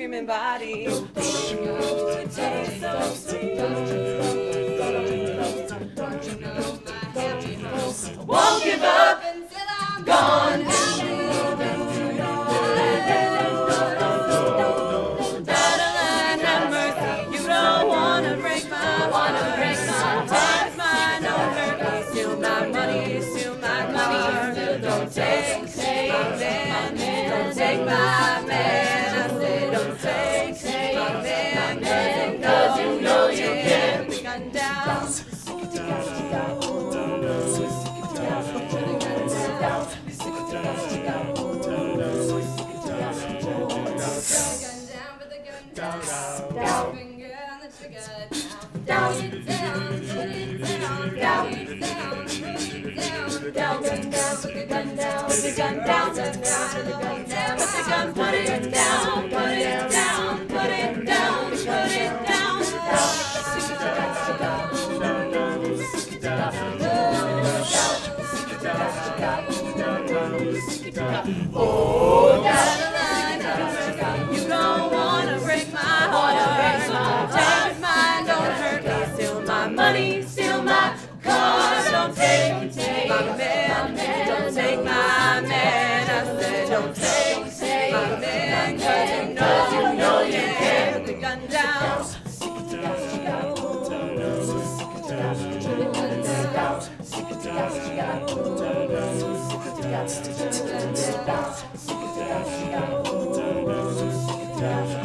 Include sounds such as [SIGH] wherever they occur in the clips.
screaming bodies. Don't you know my happiness won't give up until I'm gone. Put the gun down, put the gun down, put the gun, put it down, put it down. Yeah.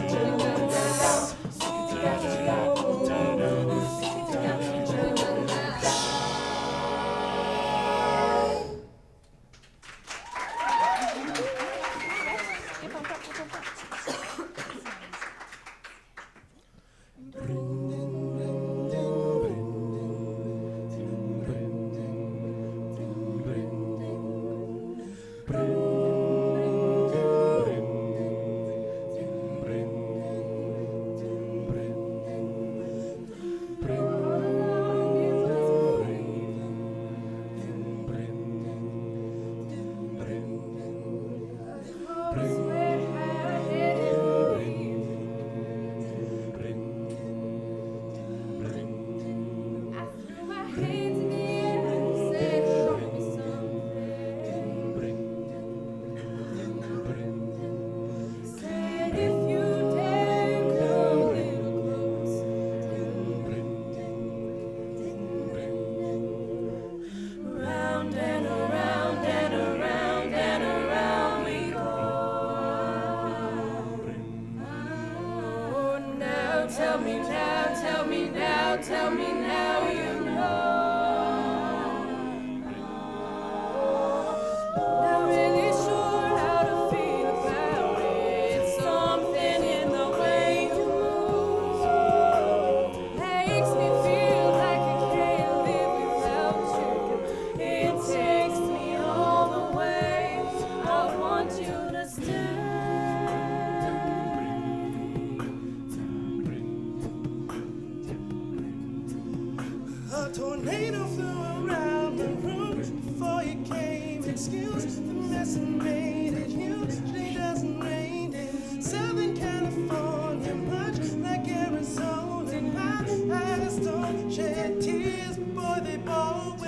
A tornado flew around the room before you came. Excuse the mess and made it huge. She doesn't rain in Southern California, much like Arizona. My eyes don't shed tears, boy, they always.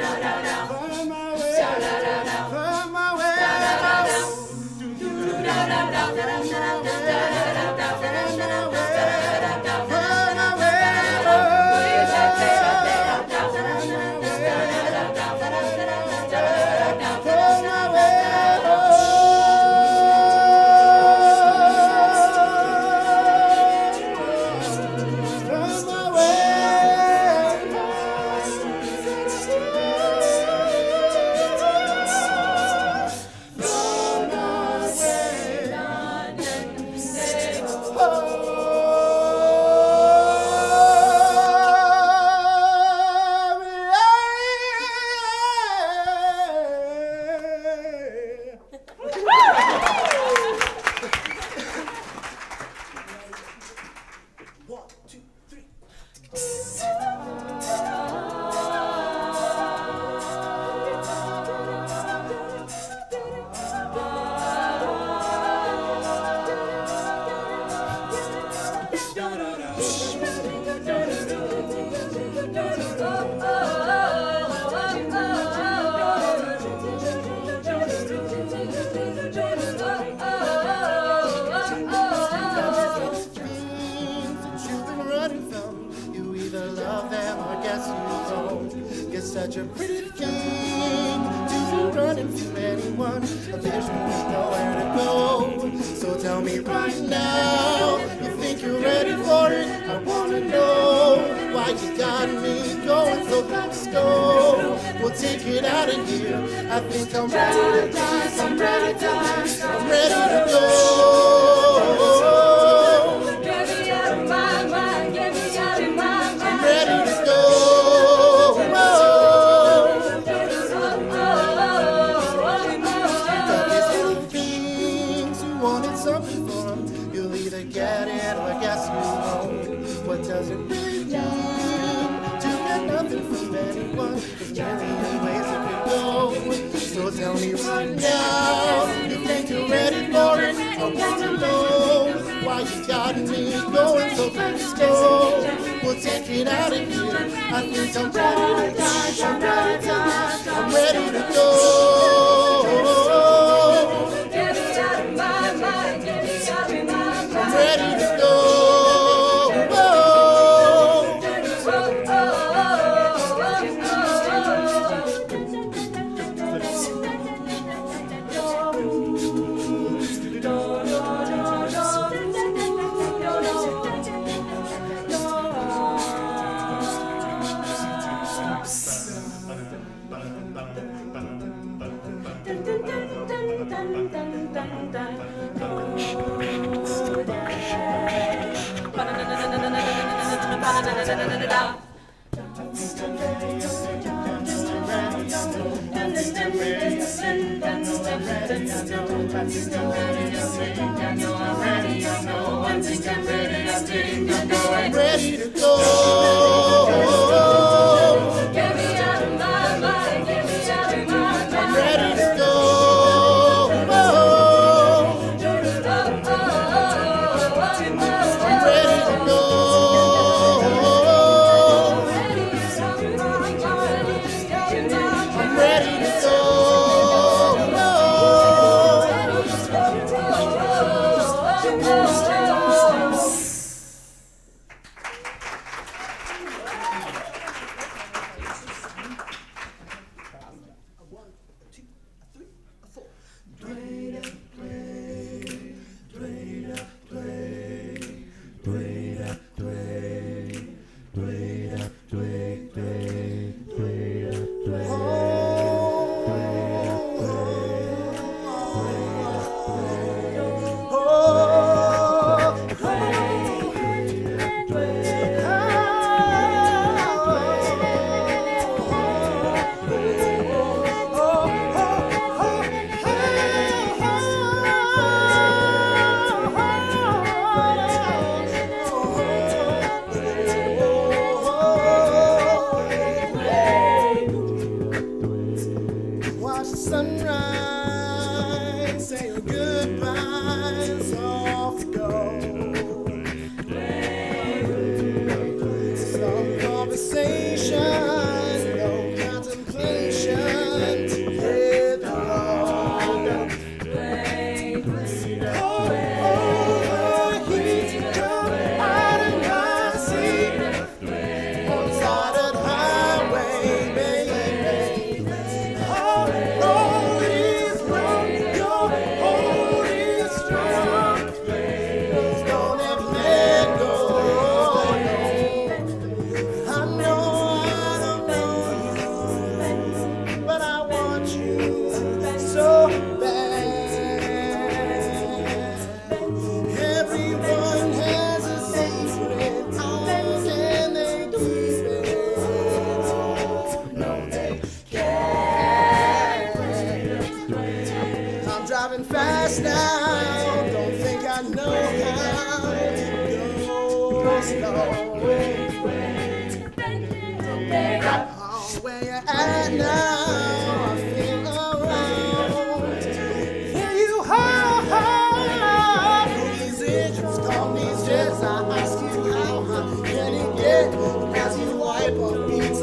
no, no. Tell me right now, you think you're ready for it? I wanna know why you got me going. So let's go. We'll take it out of here. I think I'm ready to die. I'm ready to die. To nothing from anyone? Ways go. So tell me right now, you think you're ready for it? Oh, I wanna know why you got me going. So go. We'll take it out of here. I think I'm ready to to to. I'm ready to go. I'm ready to go.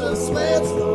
Off beads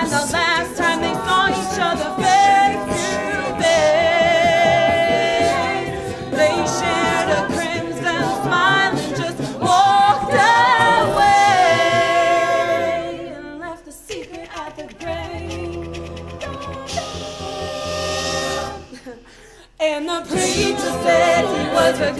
and the last time they saw each other face to face. They shared a crimson smile and just walked away and left the secret at the grave. [LAUGHS] and the preacher said he was a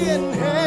in heaven.